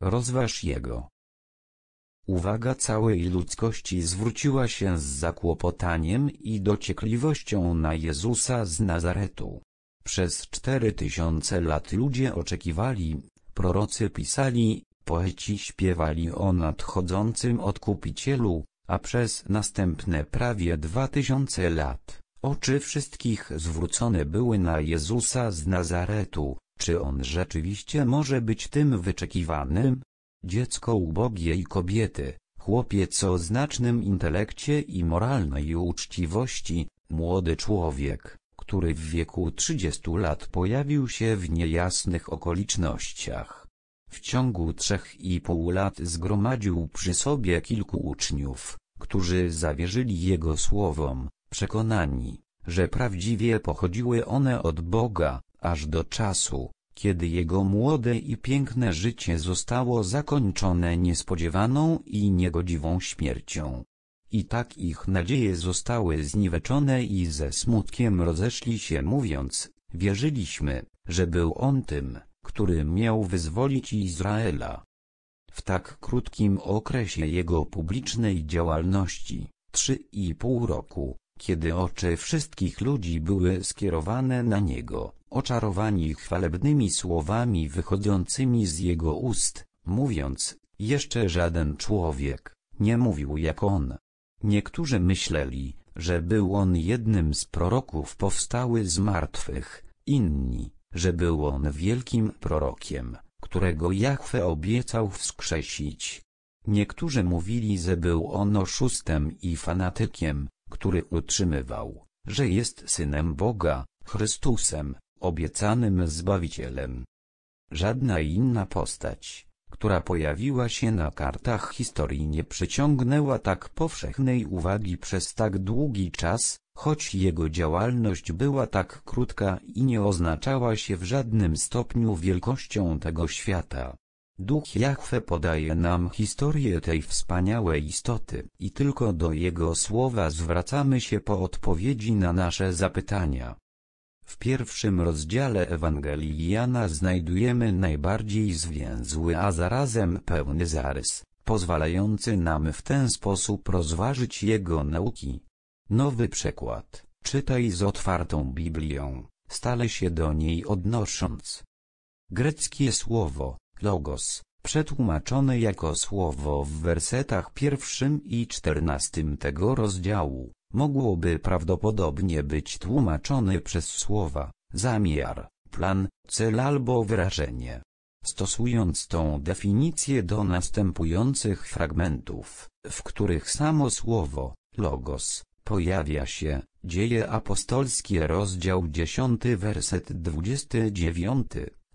rozważ jego. Uwaga całej ludzkości zwróciła się z zakłopotaniem i dociekliwością na Jezusa z Nazaretu. Przez cztery tysiące lat ludzie oczekiwali, prorocy pisali, poeci śpiewali o nadchodzącym odkupicielu, a przez następne prawie dwa tysiące lat, oczy wszystkich zwrócone były na Jezusa z Nazaretu, czy on rzeczywiście może być tym wyczekiwanym? Dziecko ubogiej kobiety, chłopiec o znacznym intelekcie i moralnej uczciwości, młody człowiek, który w wieku 30 lat pojawił się w niejasnych okolicznościach. W ciągu trzech i pół lat zgromadził przy sobie kilku uczniów, którzy zawierzyli jego słowom, przekonani, że prawdziwie pochodziły one od Boga, aż do czasu, kiedy jego młode i piękne życie zostało zakończone niespodziewaną i niegodziwą śmiercią. I tak ich nadzieje zostały zniweczone i ze smutkiem rozeszli się mówiąc, wierzyliśmy, że był on tym, który miał wyzwolić Izraela. W tak krótkim okresie jego publicznej działalności, trzy i pół roku, kiedy oczy wszystkich ludzi były skierowane na niego, oczarowani chwalebnymi słowami wychodzącymi z jego ust, mówiąc, jeszcze żaden człowiek, nie mówił jak on. Niektórzy myśleli, że był on jednym z proroków powstały z martwych, inni, że był on wielkim prorokiem, którego Jahwe obiecał wskrzesić. Niektórzy mówili, że był on oszustem i fanatykiem, który utrzymywał, że jest synem Boga, Chrystusem, obiecanym Zbawicielem. Żadna inna postać, która pojawiła się na kartach historii nie przyciągnęła tak powszechnej uwagi przez tak długi czas, choć jego działalność była tak krótka i nie oznaczała się w żadnym stopniu wielkością tego świata. Duch Jahwe podaje nam historię tej wspaniałej istoty i tylko do Jego słowa zwracamy się po odpowiedzi na nasze zapytania. W pierwszym rozdziale Ewangelii Jana znajdujemy najbardziej zwięzły, a zarazem pełny zarys, pozwalający nam w ten sposób rozważyć jego nauki. Nowy przekład, czytaj z otwartą Biblią, stale się do niej odnosząc. Greckie słowo, logos, przetłumaczone jako słowo w wersetach pierwszym i czternastym tego rozdziału, mogłoby prawdopodobnie być tłumaczone przez słowa, zamiar, plan, cel albo wyrażenie. Stosując tą definicję do następujących fragmentów, w których samo słowo, logos, pojawia się, Dzieje apostolskie rozdział 10 werset 29,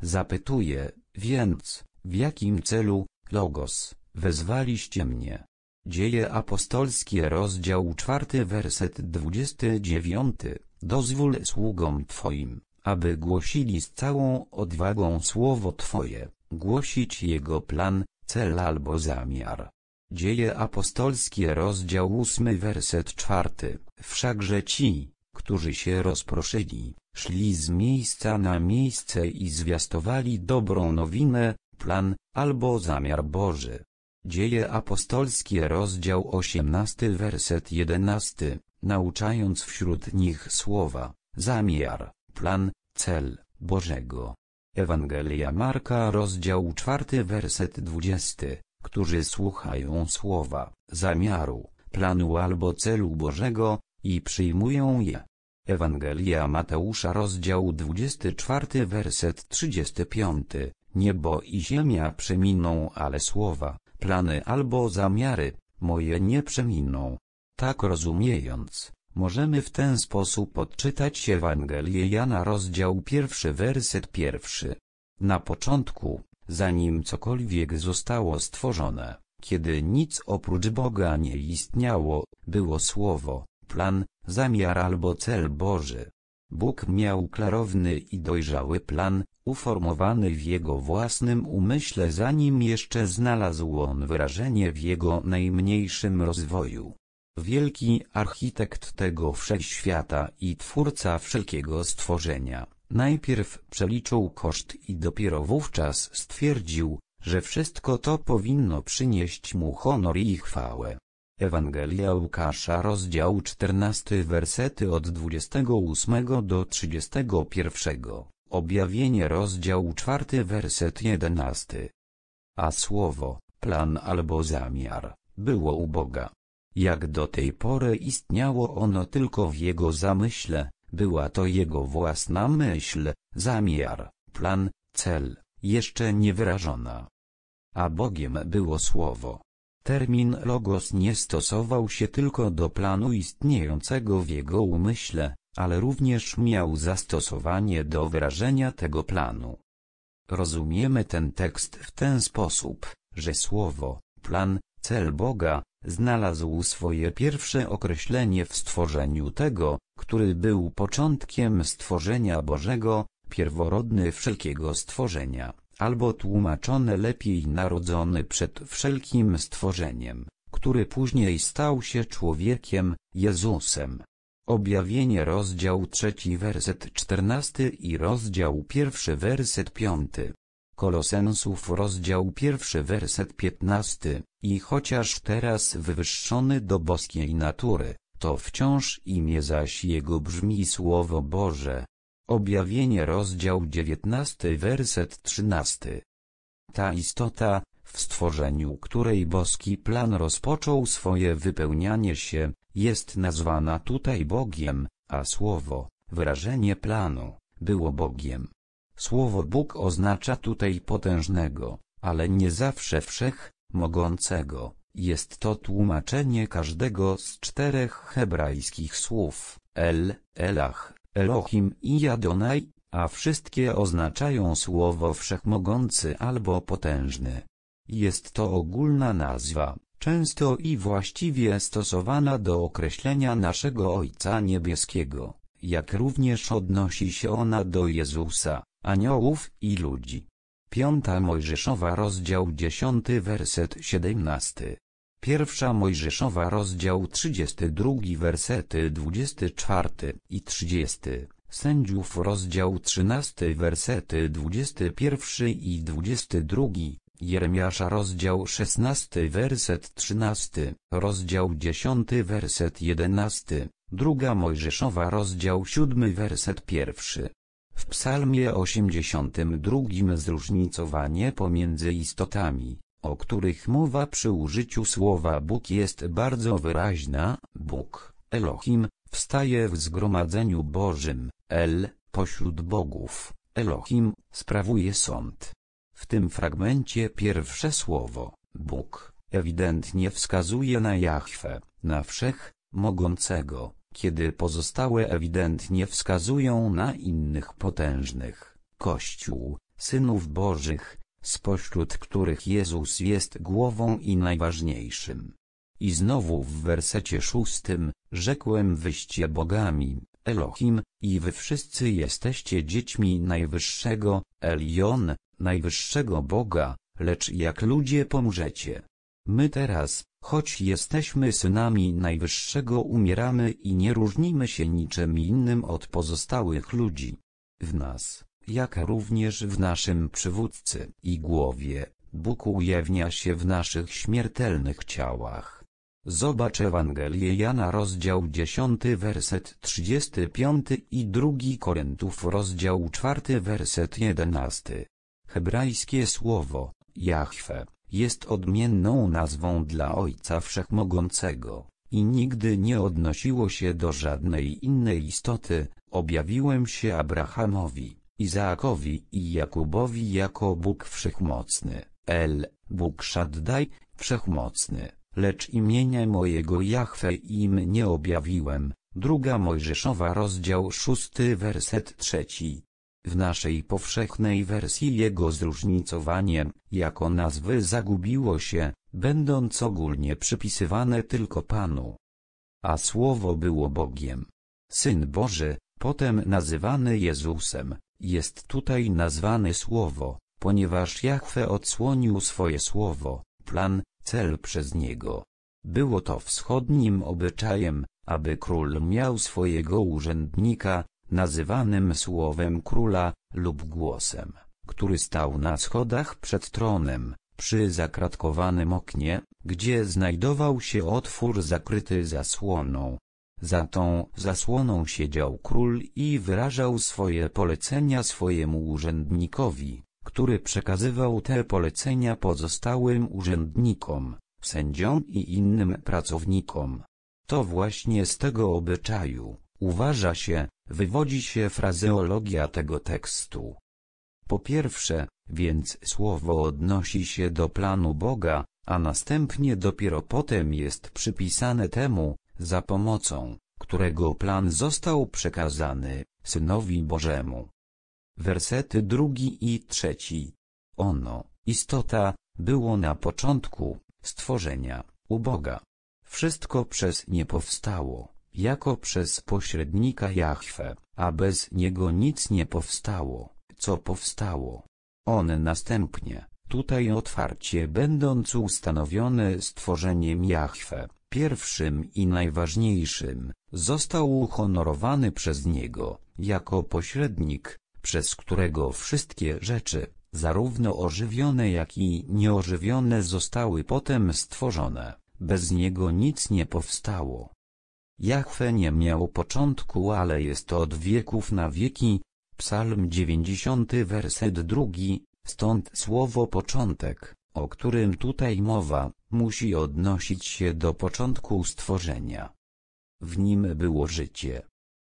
zapytuje, więc, w jakim celu, logos, wezwaliście mnie? Dzieje apostolskie rozdział 4 werset 29 Dozwól sługom Twoim, aby głosili z całą odwagą słowo Twoje, głosić Jego plan, cel albo zamiar. Dzieje apostolskie rozdział 8 werset 4 Wszakże ci, którzy się rozproszyli, szli z miejsca na miejsce i zwiastowali dobrą nowinę, plan, albo zamiar Boży. Dzieje apostolskie rozdział 18 werset 11, nauczając wśród nich słowa, zamiar, plan, cel, Bożego. Ewangelia Marka rozdział 4 werset 20, którzy słuchają słowa, zamiaru, planu albo celu Bożego, i przyjmują je. Ewangelia Mateusza rozdział 24 werset 35, Niebo i ziemia przeminą ale słowa, plany albo zamiary, moje nie przeminą. Tak rozumiejąc, możemy w ten sposób odczytać Ewangelię Jana rozdział pierwszy werset pierwszy. Na początku, zanim cokolwiek zostało stworzone, kiedy nic oprócz Boga nie istniało, było słowo, plan, zamiar albo cel Boży. Bóg miał klarowny i dojrzały plan, uformowany w jego własnym umyśle zanim jeszcze znalazł on wyrażenie w jego najmniejszym rozwoju. Wielki architekt tego wszechświata i twórca wszelkiego stworzenia, najpierw przeliczył koszt i dopiero wówczas stwierdził, że wszystko to powinno przynieść mu honor i chwałę. Ewangelia Łukasza rozdział 14 wersety od 28 do 31. Objawienie rozdział 4 werset 11. A słowo, plan albo zamiar, było u Boga. Jak do tej pory istniało ono tylko w Jego zamyśle, była to Jego własna myśl, zamiar, plan, cel, jeszcze niewyrażona. A Bogiem było Słowo. Termin logos nie stosował się tylko do planu istniejącego w jego umyśle, ale również miał zastosowanie do wyrażenia tego planu. Rozumiemy ten tekst w ten sposób, że słowo, plan, cel Boga, znalazł swoje pierwsze określenie w stworzeniu tego, który był początkiem stworzenia Bożego, pierworodny wszelkiego stworzenia, albo tłumaczone lepiej narodzony przed wszelkim stworzeniem, który później stał się człowiekiem, Jezusem. Objawienie rozdział trzeci werset czternasty i rozdział pierwszy werset piąty. Kolosensów rozdział pierwszy werset piętnasty, i chociaż teraz wywyższony do boskiej natury, to wciąż imię zaś jego brzmi Słowo Boże. Objawienie rozdział dziewiętnasty werset trzynasty. Ta istota, w stworzeniu której boski plan rozpoczął swoje wypełnianie się, jest nazwana tutaj Bogiem, a słowo, wyrażenie planu, było Bogiem. Słowo Bóg oznacza tutaj potężnego, ale nie zawsze wszech, mogącego. Jest to tłumaczenie każdego z czterech hebrajskich słów, El, Elach, Elohim i Adonai, a wszystkie oznaczają słowo wszechmogący albo potężny. Jest to ogólna nazwa, często i właściwie stosowana do określenia naszego Ojca Niebieskiego, jak również odnosi się ona do Jezusa, aniołów i ludzi. Piąta Mojżeszowa rozdział 10 werset 17. Pierwsza Mojżeszowa rozdział 32 wersety 24 i 30. Sędziów rozdział 13 wersety 21 i 22. Jeremiasza rozdział 16 werset 13, rozdział 10 werset 11, druga Mojżeszowa rozdział 7 werset 1. W psalmie 82 zróżnicowanie pomiędzy istotami, o których mowa przy użyciu słowa Bóg jest bardzo wyraźna, Bóg, Elohim, wstaje w zgromadzeniu Bożym, El, pośród bogów, Elohim, sprawuje sąd. W tym fragmencie pierwsze słowo, Bóg, ewidentnie wskazuje na Jahwe, na wszech, mogącego, kiedy pozostałe ewidentnie wskazują na innych potężnych, Kościół, synów Bożych, spośród których Jezus jest głową i najważniejszym. I znowu w wersecie szóstym, rzekłem wyście bogami, Elohim, i wy wszyscy jesteście dziećmi Najwyższego, Elion, Najwyższego Boga, lecz jak ludzie pomrzecie. My teraz, choć jesteśmy synami Najwyższego umieramy i nie różnimy się niczym innym od pozostałych ludzi. W nas, jak również w naszym przywódcy i głowie, Bóg ujawnia się w naszych śmiertelnych ciałach. Zobacz Ewangelię Jana rozdział 10 werset 35 i 2 Koryntów rozdział 4 werset 11. Hebrajskie słowo, Jahwe, jest odmienną nazwą dla Ojca Wszechmogącego, i nigdy nie odnosiło się do żadnej innej istoty, objawiłem się Abrahamowi, Izaakowi i Jakubowi jako Bóg Wszechmocny, El, Bóg Shaddai, Wszechmocny, lecz imienia mojego Jahwe im nie objawiłem. Druga Mojżeszowa rozdział szósty werset trzeci. W naszej powszechnej wersji jego zróżnicowanie, jako nazwy zagubiło się, będąc ogólnie przypisywane tylko Panu. A Słowo było Bogiem. Syn Boży, potem nazywany Jezusem, jest tutaj nazwane Słowo, ponieważ Jahwe odsłonił swoje Słowo, plan, cel przez niego. Było to wschodnim obyczajem, aby król miał swojego urzędnika, nazywanym słowem króla, lub głosem, który stał na schodach przed tronem, przy zakratkowanym oknie, gdzie znajdował się otwór zakryty zasłoną. Za tą zasłoną siedział król i wyrażał swoje polecenia swojemu urzędnikowi, który przekazywał te polecenia pozostałym urzędnikom, sędziom i innym pracownikom. To właśnie z tego obyczaju, uważa się, wywodzi się frazeologia tego tekstu. Po pierwsze, więc słowo odnosi się do planu Boga, a następnie dopiero potem jest przypisane temu, za pomocą, którego plan został przekazany, Synowi Bożemu. Wersety drugi i trzeci. Ono, istota, było na początku, stworzenia, u Boga. Wszystko przez nie powstało, jako przez pośrednika Jahwe, a bez niego nic nie powstało, co powstało. On następnie, tutaj otwarcie będąc ustanowiony stworzeniem Jahwe, pierwszym i najważniejszym, został uhonorowany przez niego, jako pośrednik, przez którego wszystkie rzeczy, zarówno ożywione jak i nieożywione zostały potem stworzone, bez niego nic nie powstało. Jachwe nie miał początku ale jest od wieków na wieki, psalm 90 werset drugi, stąd słowo początek, o którym tutaj mowa, musi odnosić się do początku stworzenia. W nim było życie.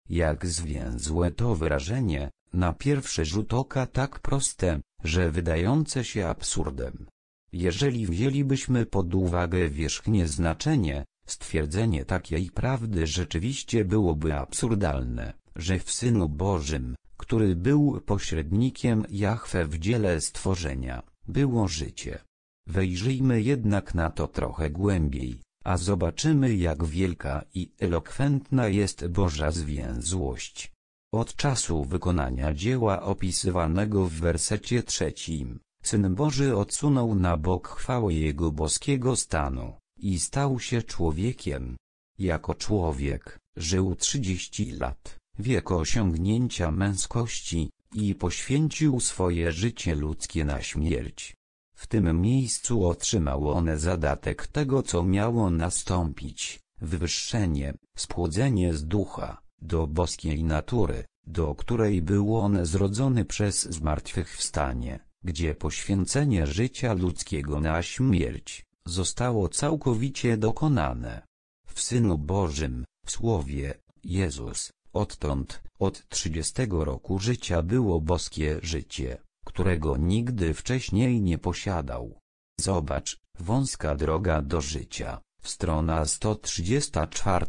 Jak zwięzłe to wyrażenie, na pierwszy rzut oka tak proste, że wydające się absurdem. Jeżeli wzięlibyśmy pod uwagę wierzchnie znaczenie, stwierdzenie takiej prawdy rzeczywiście byłoby absurdalne, że w Synu Bożym, który był pośrednikiem Jahwe w dziele stworzenia, było życie. Wejrzyjmy jednak na to trochę głębiej, a zobaczymy jak wielka i elokwentna jest Boża zwięzłość. Od czasu wykonania dzieła opisywanego w wersecie trzecim, Syn Boży odsunął na bok chwałę Jego boskiego stanu i stał się człowiekiem. Jako człowiek, żył trzydzieści lat, wiek osiągnięcia męskości, i poświęcił swoje życie ludzkie na śmierć. W tym miejscu otrzymał one zadatek tego co miało nastąpić, wywyższenie, spłodzenie z ducha, do boskiej natury, do której był on zrodzony przez zmartwychwstanie, gdzie poświęcenie życia ludzkiego na śmierć, zostało całkowicie dokonane. W Synu Bożym, w Słowie, Jezus, odtąd, od trzydziestego roku życia było boskie życie, którego nigdy wcześniej nie posiadał. Zobacz, wąska droga do życia, strona 134,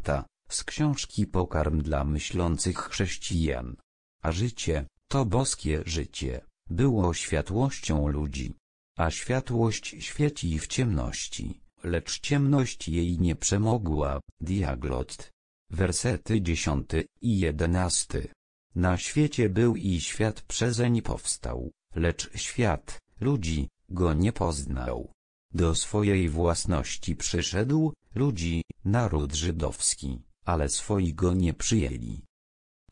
z książki Pokarm dla myślących chrześcijan. A życie, to boskie życie, było światłością ludzi. A światłość świeci w ciemności, lecz ciemność jej nie przemogła. Diaglot. Wersety 10 i 11. Na świecie był i świat przezeń powstał, lecz świat, ludzi, go nie poznał. Do swojej własności przyszedł, ludzi, naród żydowski, ale swoi go nie przyjęli.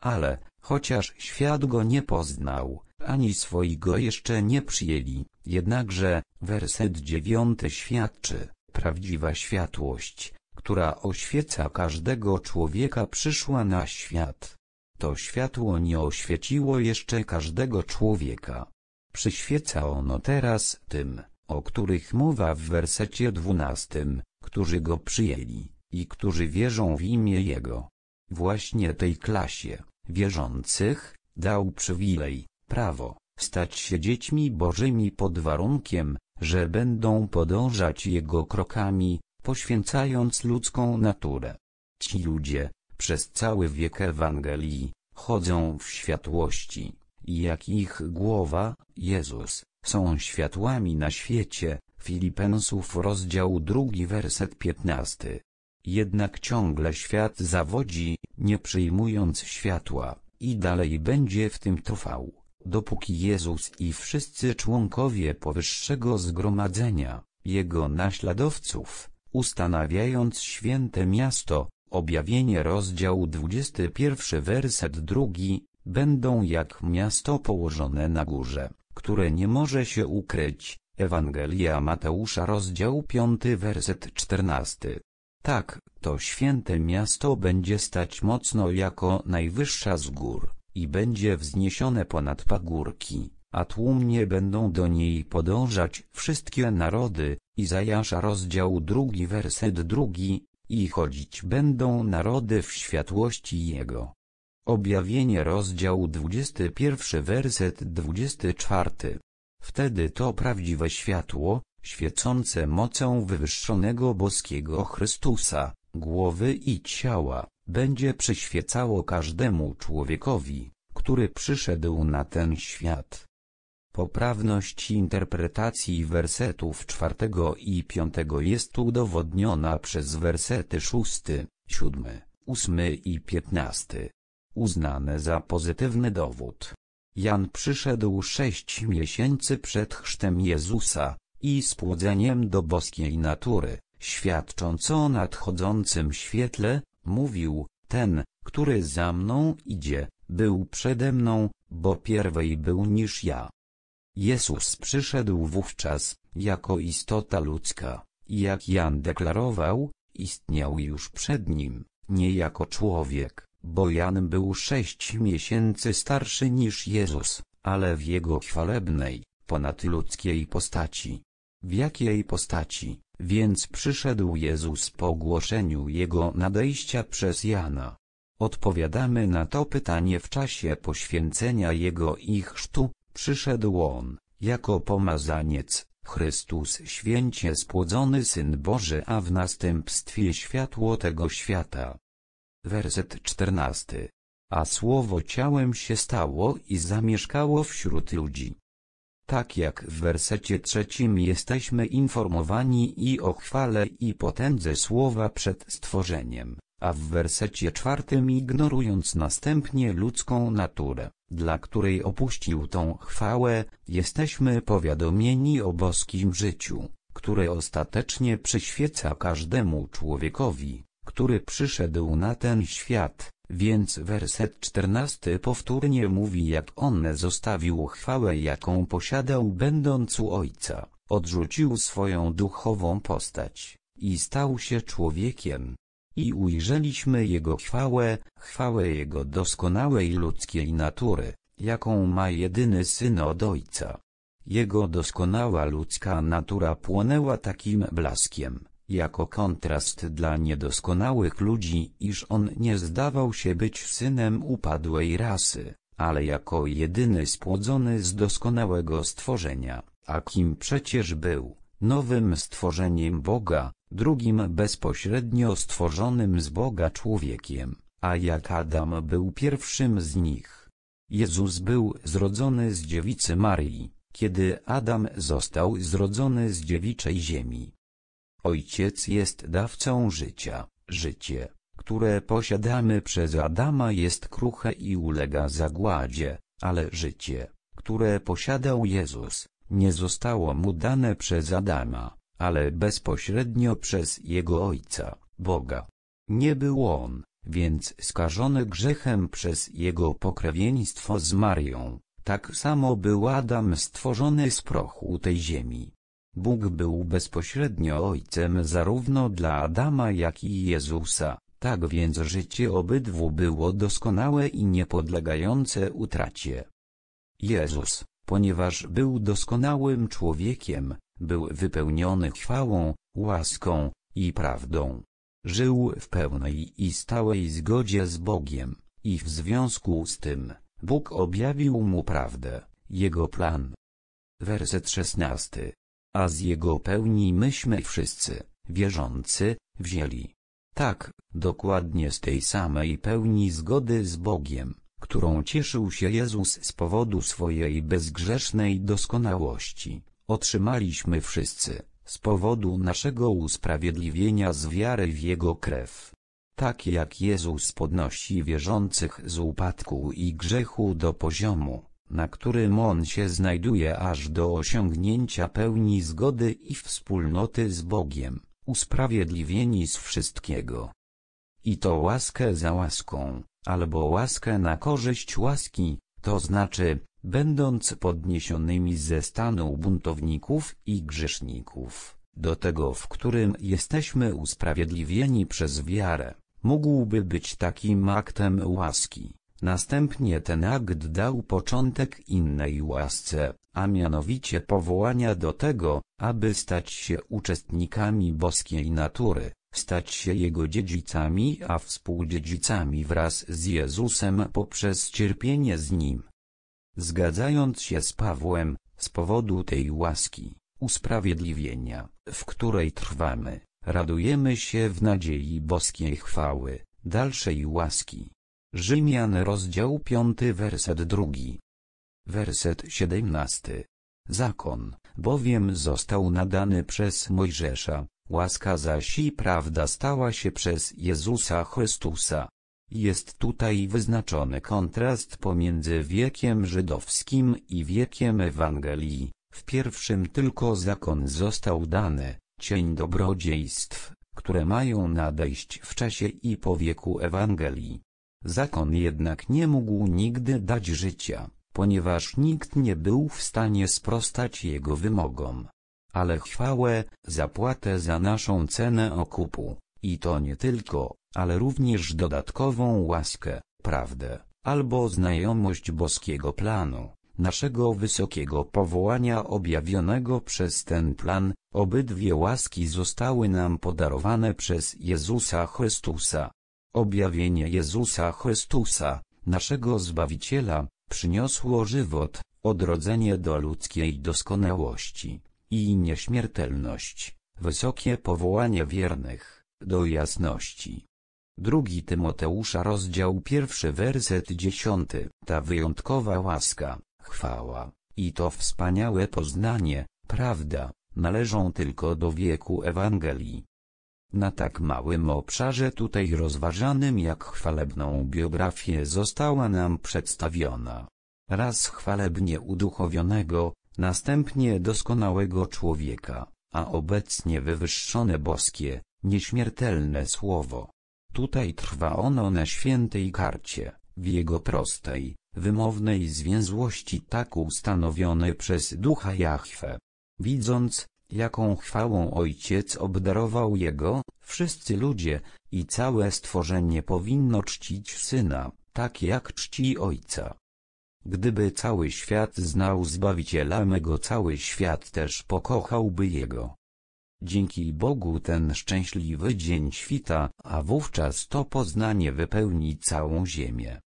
Ale, chociaż świat go nie poznał, ani swojego jeszcze nie przyjęli, jednakże, werset dziewiąty świadczy, prawdziwa światłość, która oświeca każdego człowieka przyszła na świat. To światło nie oświeciło jeszcze każdego człowieka. Przyświeca ono teraz tym, o których mowa w wersecie dwunastym, którzy go przyjęli i którzy wierzą w imię Jego. Właśnie tej klasie, wierzących, dał przywilej, prawo, stać się dziećmi bożymi pod warunkiem, że będą podążać Jego krokami, poświęcając ludzką naturę. Ci ludzie, przez cały wiek Ewangelii, chodzą w światłości, i jak ich głowa, Jezus, są światłami na świecie. Filipensów rozdział drugi werset piętnasty. Jednak ciągle świat zawodzi, nie przyjmując światła, i dalej będzie w tym trwał, dopóki Jezus i wszyscy członkowie powyższego zgromadzenia, Jego naśladowców, ustanawiając święte miasto, objawienie rozdział 21 werset drugi, będą jak miasto położone na górze, które nie może się ukryć, Ewangelia Mateusza rozdział 5 werset 14. Tak, to święte miasto będzie stać mocno jako najwyższa z gór, i będzie wzniesione ponad pagórki, a tłumnie będą do niej podążać wszystkie narody, Izajasza rozdział drugi werset drugi, i chodzić będą narody w światłości Jego. Objawienie rozdział 21 werset 24. Wtedy to prawdziwe światło, świecące mocą wywyższonego boskiego Chrystusa, głowy i ciała, będzie przyświecało każdemu człowiekowi, który przyszedł na ten świat. Poprawność interpretacji wersetów czwartego i piątego jest udowodniona przez wersety szósty, siódmy, ósmy i piętnasty. Uznane za pozytywny dowód. Jan przyszedł sześć miesięcy przed chrztem Jezusa i spłodzeniem do boskiej natury, świadcząc o nadchodzącym świetle, mówił, ten, który za mną idzie, był przede mną, bo pierwej był niż ja. Jezus przyszedł wówczas, jako istota ludzka, i jak Jan deklarował, istniał już przed nim, nie jako człowiek, bo Jan był sześć miesięcy starszy niż Jezus, ale w jego chwalebnej, ponadludzkiej postaci. W jakiej postaci, więc przyszedł Jezus po ogłoszeniu Jego nadejścia przez Jana. Odpowiadamy na to pytanie w czasie poświęcenia Jego i chrztu, Przyszedł On, jako pomazaniec, Chrystus święcie spłodzony Syn Boży a w następstwie światło tego świata. Werset czternasty. A słowo ciałem się stało i zamieszkało wśród ludzi. Tak jak w wersecie trzecim jesteśmy informowani i o chwale i potędze słowa przed stworzeniem, a w wersecie czwartym ignorując następnie ludzką naturę, dla której opuścił tą chwałę, jesteśmy powiadomieni o boskim życiu, które ostatecznie przyświeca każdemu człowiekowi, który przyszedł na ten świat, więc werset czternasty powtórnie mówi jak on zostawił chwałę jaką posiadał będąc u Ojca, odrzucił swoją duchową postać, i stał się człowiekiem, i ujrzeliśmy Jego chwałę, chwałę Jego doskonałej ludzkiej natury, jaką ma jedyny Syn od Ojca. Jego doskonała ludzka natura płonęła takim blaskiem, jako kontrast dla niedoskonałych ludzi, iż on nie zdawał się być synem upadłej rasy, ale jako jedyny spłodzony z doskonałego stworzenia, a kim przecież był, nowym stworzeniem Boga, drugim bezpośrednio stworzonym z Boga człowiekiem, a jak Adam był pierwszym z nich. Jezus był zrodzony z dziewicy Marii, kiedy Adam został zrodzony z dziewiczej ziemi. Ojciec jest dawcą życia, życie, które posiadamy przez Adama jest kruche i ulega zagładzie, ale życie, które posiadał Jezus, nie zostało mu dane przez Adama, ale bezpośrednio przez jego Ojca, Boga. Nie był on, więc skażony grzechem przez jego pokrewieństwo z Marią, tak samo był Adam stworzony z prochu tej ziemi. Bóg był bezpośrednio Ojcem zarówno dla Adama jak i Jezusa, tak więc życie obydwu było doskonałe i niepodlegające utracie. Jezus, ponieważ był doskonałym człowiekiem, był wypełniony chwałą, łaską i prawdą. Żył w pełnej i stałej zgodzie z Bogiem, i w związku z tym, Bóg objawił mu prawdę, jego plan. Werset szesnasty. A z jego pełni myśmy wszyscy, wierzący, wzięli. Tak, dokładnie z tej samej pełni zgody z Bogiem, którą cieszył się Jezus z powodu swojej bezgrzesznej doskonałości, otrzymaliśmy wszyscy, z powodu naszego usprawiedliwienia z wiary w Jego krew. Tak jak Jezus podnosi wierzących z upadku i grzechu do poziomu, na którym on się znajduje aż do osiągnięcia pełni zgody i wspólnoty z Bogiem, usprawiedliwieni z wszystkiego. I to łaskę za łaską, albo łaskę na korzyść łaski, to znaczy, będąc podniesionymi ze stanu buntowników i grzeszników, do tego w którym jesteśmy usprawiedliwieni przez wiarę, mógłby być takim aktem łaski. Następnie ten akt dał początek innej łasce, a mianowicie powołania do tego, aby stać się uczestnikami boskiej natury, stać się Jego dziedzicami a współdziedzicami wraz z Jezusem poprzez cierpienie z Nim. Zgadzając się z Pawłem, z powodu tej łaski, usprawiedliwienia, w której trwamy, radujemy się w nadziei boskiej chwały, dalszej łaski. Rzymian rozdział 5 werset drugi. Werset 17. Zakon, bowiem został nadany przez Mojżesza, łaska zaś i prawda stała się przez Jezusa Chrystusa. Jest tutaj wyznaczony kontrast pomiędzy wiekiem żydowskim i wiekiem Ewangelii. W pierwszym tylko zakon został dany, cień dobrodziejstw, które mają nadejść w czasie i po wieku Ewangelii. Zakon jednak nie mógł nigdy dać życia, ponieważ nikt nie był w stanie sprostać jego wymogom. Ale chwałę, zapłatę za naszą cenę okupu, i to nie tylko, ale również dodatkową łaskę, prawdę, albo znajomość boskiego planu, naszego wysokiego powołania objawionego przez ten plan, obydwie łaski zostały nam podarowane przez Jezusa Chrystusa. Objawienie Jezusa Chrystusa, naszego Zbawiciela, przyniosło żywot, odrodzenie do ludzkiej doskonałości i nieśmiertelność, wysokie powołanie wiernych, do jasności. Drugi Tymoteusza rozdział pierwszy werset dziesiąty, ta wyjątkowa łaska, chwała, i to wspaniałe poznanie, prawda, należą tylko do wieku Ewangelii. Na tak małym obszarze tutaj rozważanym jak chwalebną biografię została nam przedstawiona. Raz chwalebnie uduchowionego, następnie doskonałego człowieka, a obecnie wywyższone boskie, nieśmiertelne słowo. Tutaj trwa ono na świętej karcie, w jego prostej, wymownej zwięzłości tak ustanowione przez ducha Jahwe. Widząc, jaką chwałą Ojciec obdarował Jego, wszyscy ludzie i całe stworzenie powinno czcić Syna, tak jak czci Ojca. Gdyby cały świat znał Zbawiciela mego cały świat też pokochałby Jego. Dzięki Bogu ten szczęśliwy dzień świta, a wówczas to poznanie wypełni całą ziemię.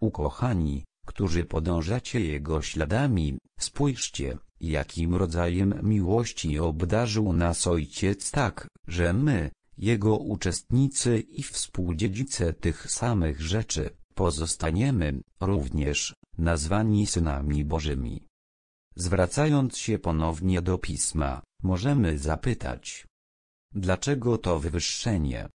Ukochani, którzy podążacie Jego śladami, spójrzcie, jakim rodzajem miłości obdarzył nas Ojciec tak, że my, Jego uczestnicy i współdziedzice tych samych rzeczy, pozostaniemy, również, nazwani synami Bożymi. Zwracając się ponownie do Pisma, możemy zapytać. Dlaczego to wywyższenie?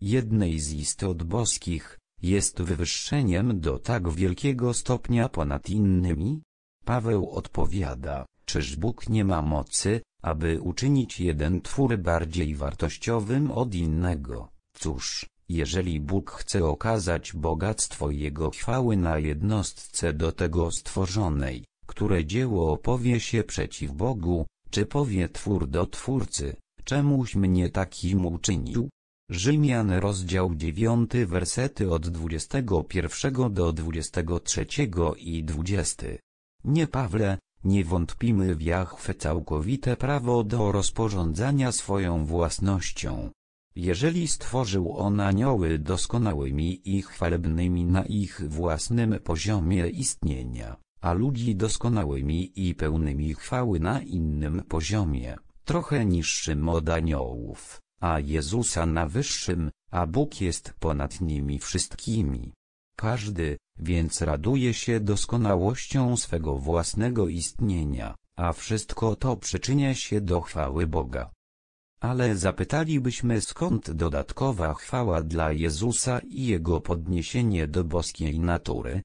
Jednej z istot boskich, jest wywyższeniem do tak wielkiego stopnia ponad innymi? Paweł odpowiada, czyż Bóg nie ma mocy, aby uczynić jeden twór bardziej wartościowym od innego? Cóż, jeżeli Bóg chce okazać bogactwo Jego chwały na jednostce do tego stworzonej, które dzieło opowie się przeciw Bogu, czy powie twór do twórcy, czemuś mnie takim uczynił? Rzymian rozdział 9 wersety od 21 do 23 i 20. Nie Pawle, nie wątpimy w Jahwe całkowite prawo do rozporządzania swoją własnością. Jeżeli stworzył on anioły doskonałymi i chwalebnymi na ich własnym poziomie istnienia, a ludzi doskonałymi i pełnymi chwały na innym poziomie, trochę niższym od aniołów, a Jezusa na wyższym, a Bóg jest ponad nimi wszystkimi. Każdy, więc raduje się doskonałością swego własnego istnienia, a wszystko to przyczynia się do chwały Boga. Ale zapytalibyśmy skąd dodatkowa chwała dla Jezusa i Jego podniesienie do boskiej natury?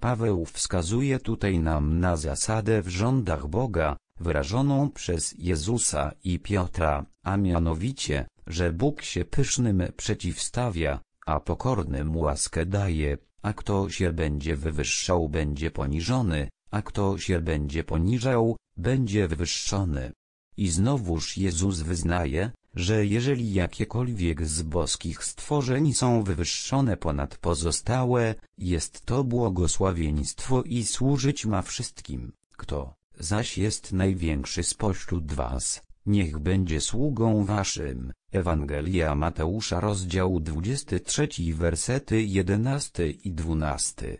Paweł wskazuje tutaj nam na zasadę w rządach Boga, wyrażoną przez Jezusa i Piotra, a mianowicie, że Bóg się pysznym przeciwstawia, a pokornym łaskę daje, a kto się będzie wywyższał będzie poniżony, a kto się będzie poniżał, będzie wywyższony. I znowuż Jezus wyznaje, że jeżeli jakiekolwiek z boskich stworzeń są wywyższone ponad pozostałe, jest to błogosławieństwo i służyć ma wszystkim, kto zaś jest największy spośród was, niech będzie sługą waszym. Ewangelia Mateusza rozdział 23 wersety 11 i 12.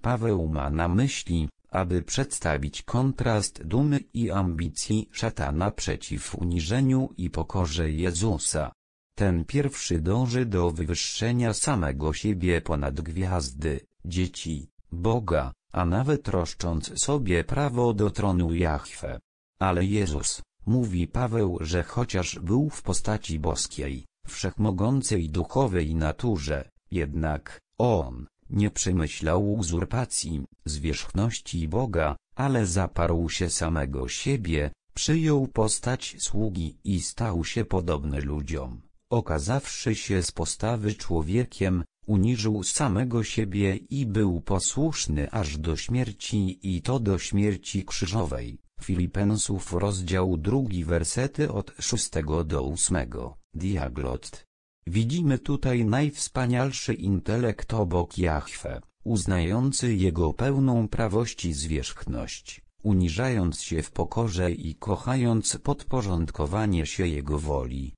Paweł ma na myśli, aby przedstawić kontrast dumy i ambicji szatana przeciw uniżeniu i pokorze Jezusa. Ten pierwszy dąży do wywyższenia samego siebie ponad gwiazdy, dzieci, Boga, a nawet roszcząc sobie prawo do tronu Jahwe. Ale Jezus, mówi Paweł, że chociaż był w postaci boskiej, wszechmogącej duchowej naturze, jednak, On, nie przemyślał uzurpacji, zwierzchności Boga, ale zaparł się samego siebie, przyjął postać sługi i stał się podobny ludziom. Okazawszy się z postawy człowiekiem, uniżył samego siebie i był posłuszny aż do śmierci i to do śmierci krzyżowej. Filipensów rozdział drugi wersety od szóstego do ósmego. Diaglot. Widzimy tutaj najwspanialszy intelekt obok Jahwe, uznający jego pełną prawość i zwierzchność, uniżając się w pokorze i kochając podporządkowanie się jego woli.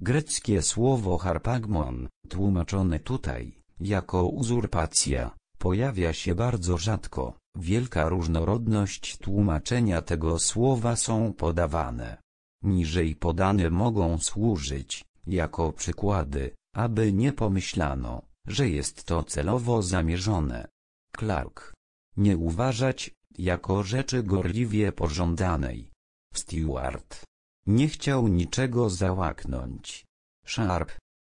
Greckie słowo harpagmon, tłumaczone tutaj, jako uzurpacja, pojawia się bardzo rzadko, wielka różnorodność tłumaczenia tego słowa są podawane. Niżej podane mogą służyć, jako przykłady, aby nie pomyślano, że jest to celowo zamierzone. Clark. Nie uważać, jako rzeczy gorliwie pożądanej. Stewart. Nie chciał niczego załaknąć. Sharp.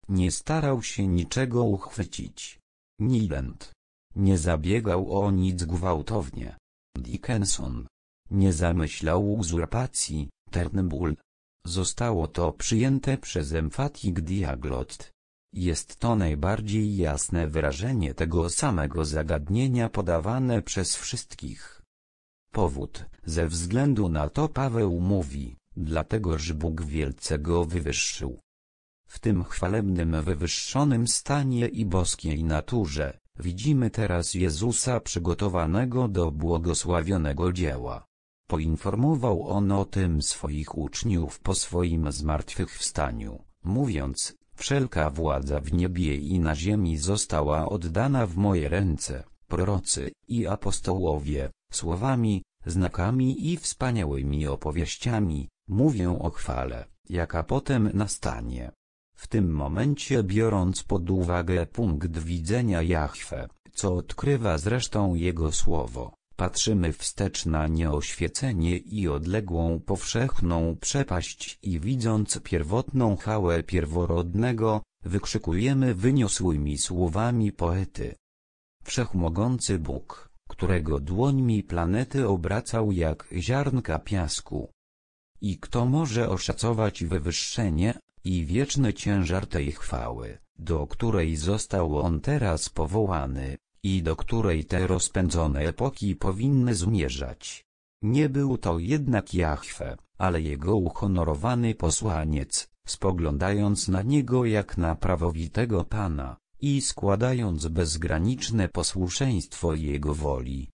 Nie starał się niczego uchwycić. Niland. Nie zabiegał o nic gwałtownie. Dickenson. Nie zamyślał uzurpacji. Turnbull. Zostało to przyjęte przez emfatik diaglot. Jest to najbardziej jasne wyrażenie tego samego zagadnienia podawane przez wszystkich. Powód, ze względu na to Paweł mówi, dlatego że Bóg wielce go wywyższył. W tym chwalebnym wywyższonym stanie i boskiej naturze, widzimy teraz Jezusa przygotowanego do błogosławionego dzieła. Poinformował on o tym swoich uczniów po swoim zmartwychwstaniu, mówiąc, wszelka władza w niebie i na ziemi została oddana w moje ręce, prorocy i apostołowie, słowami, znakami i wspaniałymi opowieściami, mówią o chwale, jaka potem nastanie. W tym momencie biorąc pod uwagę punkt widzenia Jahwe, co odkrywa zresztą jego słowo, Patrzymy wstecz na nieoświecenie i odległą powszechną przepaść i widząc pierwotną chałę pierworodnego, wykrzykujemy wyniosłymi słowami poety. Wszechmogący Bóg, którego dłońmi planety obracał jak ziarnka piasku. I kto może oszacować wywyższenie i wieczny ciężar tej chwały, do której został on teraz powołany, i do której te rozpędzone epoki powinny zmierzać. Nie był to jednak Jahwe, ale jego uhonorowany posłaniec, spoglądając na niego jak na prawowitego Pana, i składając bezgraniczne posłuszeństwo Jego woli.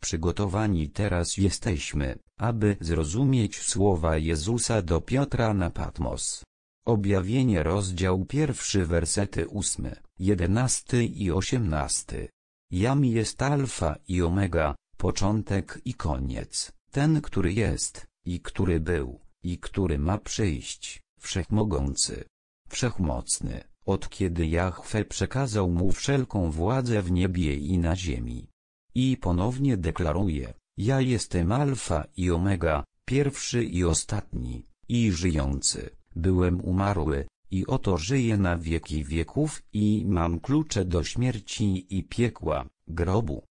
Przygotowani teraz jesteśmy, aby zrozumieć słowa Jezusa do Piotra na Patmos. Objawienie rozdział pierwszy wersety ósmy, jedenasty i osiemnasty. Jam jest alfa i omega, początek i koniec, ten który jest, i który był, i który ma przyjść, wszechmogący, wszechmocny, od kiedy Jahwe przekazał mu wszelką władzę w niebie i na ziemi. I ponownie deklaruje, ja jestem alfa i omega, pierwszy i ostatni, i żyjący, byłem umarły, i oto żyję na wieki wieków i mam klucze do śmierci i piekła, grobu.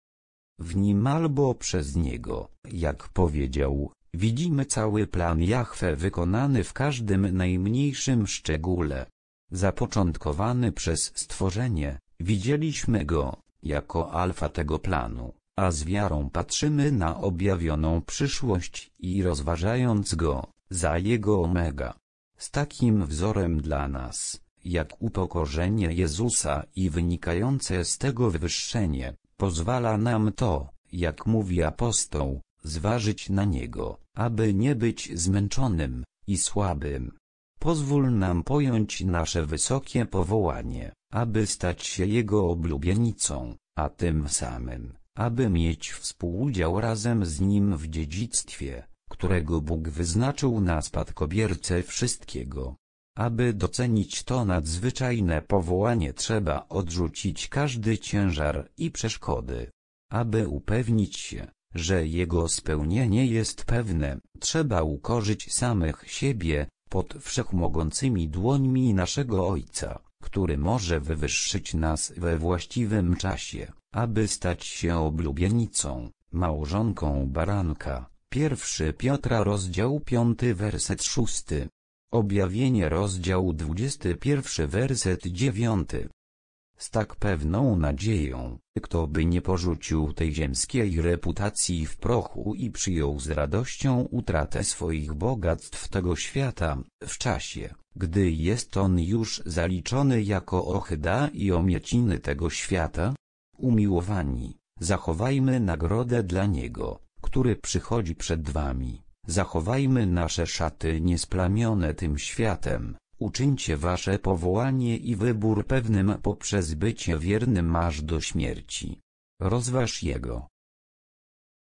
W nim albo przez niego, jak powiedział, widzimy cały plan Jahwe wykonany w każdym najmniejszym szczególe. Zapoczątkowany przez stworzenie, widzieliśmy go, jako alfa tego planu, a z wiarą patrzymy na objawioną przyszłość i rozważając go, za jego omega. Z takim wzorem dla nas, jak upokorzenie Jezusa i wynikające z tego wywyższenie, pozwala nam to, jak mówi apostoł, zważyć na Niego, aby nie być zmęczonym i słabym. Pozwól nam pojąć nasze wysokie powołanie, aby stać się Jego oblubienicą, a tym samym, aby mieć współudział razem z Nim w dziedzictwie, którego Bóg wyznaczył na spadkobiercę wszystkiego. Aby docenić to nadzwyczajne powołanie trzeba odrzucić każdy ciężar i przeszkody. Aby upewnić się, że jego spełnienie jest pewne, trzeba ukorzyć samych siebie, pod wszechmogącymi dłońmi naszego Ojca, który może wywyższyć nas we właściwym czasie, aby stać się oblubienicą, małżonką baranka. Pierwszy Piotra rozdział 5 werset 6. Objawienie rozdział 21 werset 9. Z tak pewną nadzieją, kto by nie porzucił tej ziemskiej reputacji w prochu i przyjął z radością utratę swoich bogactw tego świata, w czasie, gdy jest on już zaliczony jako ochyda i omieciny tego świata? Umiłowani, zachowajmy nagrodę dla Niego, który przychodzi przed wami. Zachowajmy nasze szaty niesplamione tym światem, Uczyńcie wasze powołanie i wybór pewnym poprzez bycie wiernym aż do śmierci. Rozważ jego.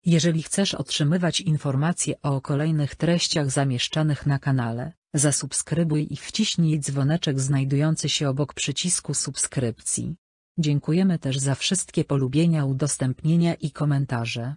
Jeżeli chcesz otrzymywać informacje o kolejnych treściach zamieszczanych na kanale, zasubskrybuj i wciśnij dzwoneczek znajdujący się obok przycisku subskrypcji. Dziękujemy też za wszystkie polubienia, udostępnienia i komentarze.